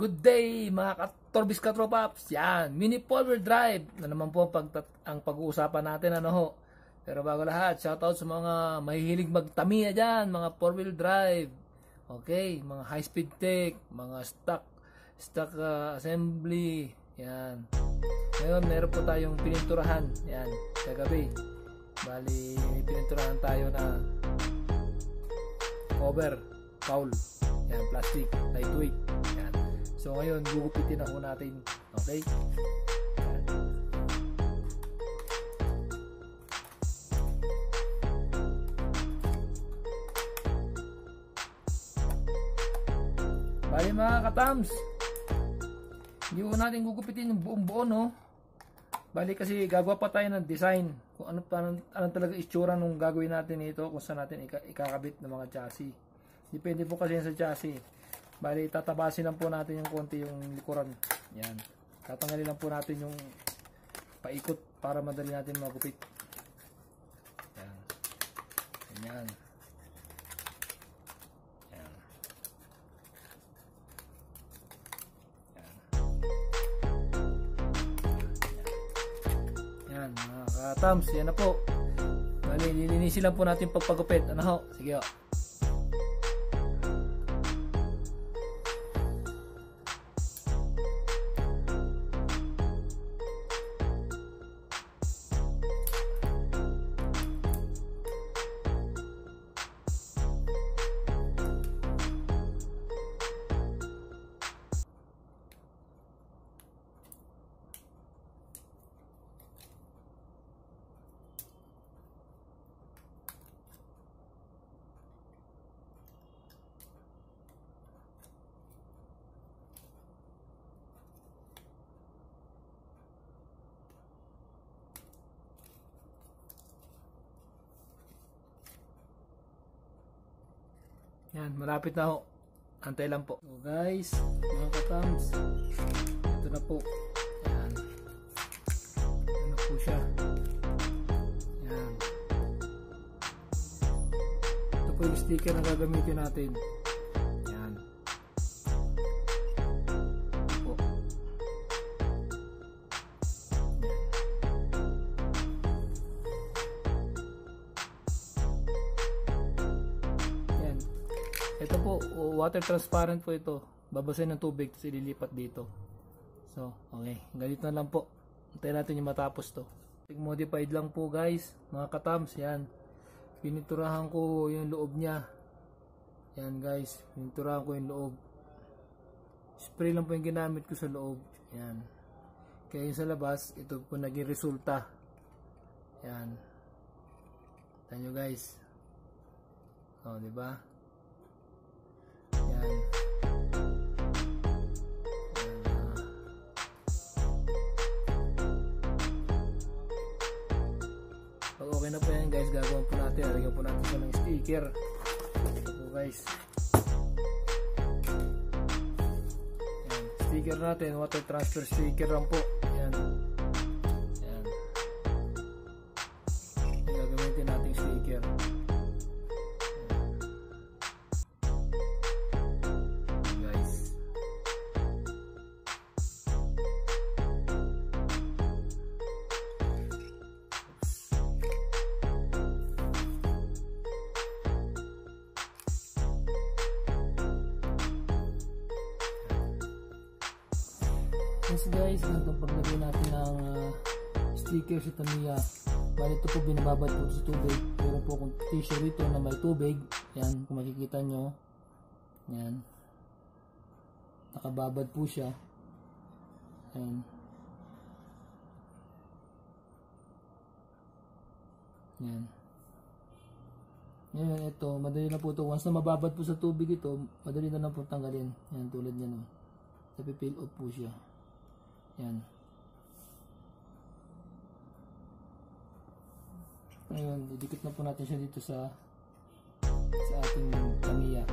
Good day mga katorbis katropaps. Yan, mini four-wheel drive na naman po pag, ang pag-uusapan natin ano ho. Pero bago lahat, shoutout sa mga mahihilig magtamiya dyan, mga four-wheel drive. Okay, mga high-speed tech, mga stock, stock uh, assembly. Yan. Ngayon, meron po tayong pininturahan. Yan, kagabi. Bali, pininturahan tayo na cover, cowl. Yan, plastic, lightweight. Yan. So ngayon, gugupitin ako natin. Okay? Bali mga katams, hindi ko natin gugupitin yung buong buo, no? Bali kasi gagawa pa tayo ng design kung ano, ano, ano talaga itsura nung gagawin natin ito kung saan natin ika, ikakabit ng mga chassis. Depende po kasi sa chassis. Bali, tatabasin lang po natin yung konti yung likuran. Yan. Tatanggalin lang po natin yung paikot para madali natin magupit. Yan. Ganyan. Yan. Yan. Yan, mga katams. Yan na po. Bali, lilinisin lang po natin pagpagupit. Ano ho? Sige ho. Yan, malapit na ho. Antay lang po. So guys, mga katams, ito na po. Yan. Ito na po siya. Yan. Ito po yung sticker na gagamitin natin. Ito po, water transparent po ito. Babasahin ng tubig tapos ililipat dito. So, okay. Ganito na lang po. Antayin natin yung matapos to. Modified lang po guys. Mga katams, yan. Pininturahan ko yung loob niya. Yan guys. Pininturahan ko yung loob. Spray lang po yung ginamit ko sa loob. Yan. Kaya yung sa labas, ito po naging resulta. Yan. Tignan nyo guys. O, oh, di okay na po yan guys, gagawin po natin. Lagyan po natin siya ng sticker. Po guys. Yan. Sticker natin, water transfer sticker lang po. Yes guys, ganito paglagay natin ng uh, sticker sa Tamiya. Bali ito po binababad po sa tubig. Meron po akong tissue rito na may tubig. Yan, kung makikita nyo. Yan. Nakababad po siya. Yan. Yan. Ngayon, ito, madali na po ito. Once na mababad po sa tubig ito, madali na lang po tanggalin. Yan, tulad yan. Oh. Napipill off po siya. Yan. Ngayon, didikit na po natin siya dito sa sa ating kamiya.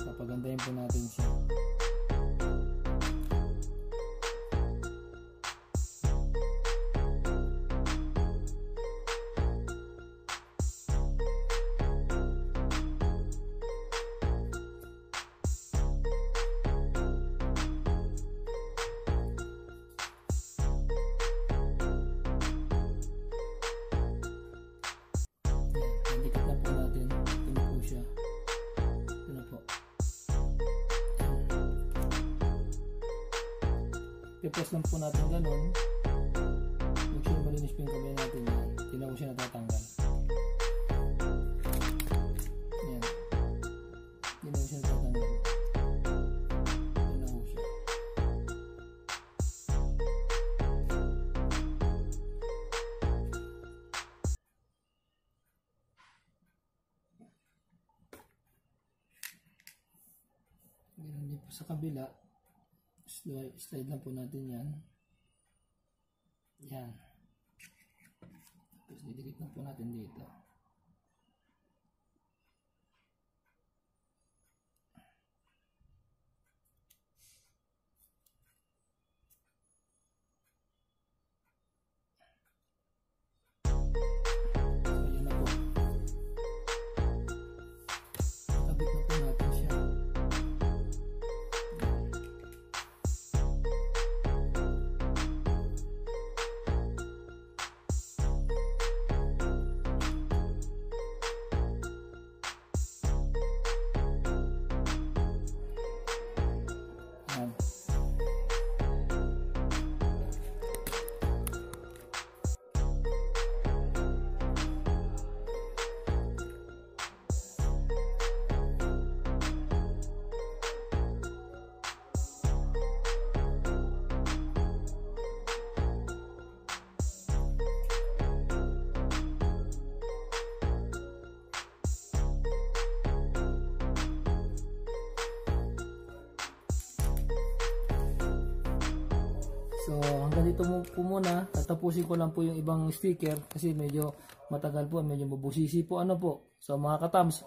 Papagandahin po natin siya. I-press lang po natin ganun. Make sure malinis po yung kamay natin yan. Hindi na po siya natatanggal. Yan. Hindi na po siya natatanggal. Yan na po siya. Ganun din po sa kabila. Slide, lang po natin yan. Yan. Tapos didikit lang po natin dito. Hanggang dito po muna, tatapusin ko lang po yung ibang sticker kasi medyo matagal po, medyo mabusisi po ano po. So mga katams,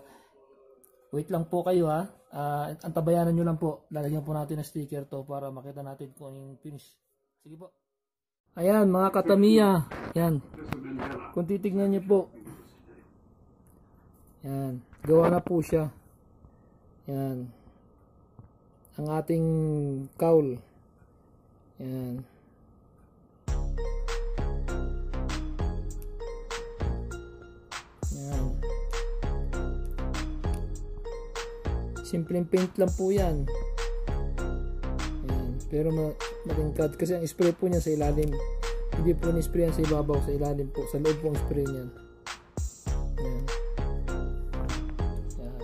wait lang po kayo ha. Ah, antabayanan nyo lang po. Lalagyan po natin ng sticker to para makita natin kung yung finish. Sige po. Ayan mga katamiya. Yan. Kung titignan nyo po. Yan. Gawa na po siya. Yan. Ang ating cowl. Yan. Simpleng paint lang po yan. Yan. Pero ma matingkad kasi ang spray po niya sa ilalim. Hindi po ni-spray yan sa ibabaw, sa ilalim po. Sa loob po ang spray niyan. Yan. Yan.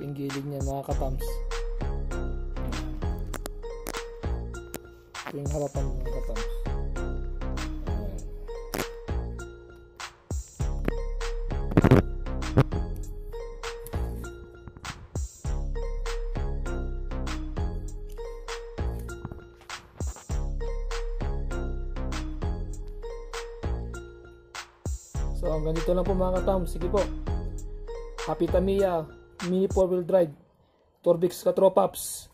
Yung gilid niya mga katams. Dito lang po mga katams. Sige po. Happy Tamiya Mini 4 wheel drive Torbix Catropaps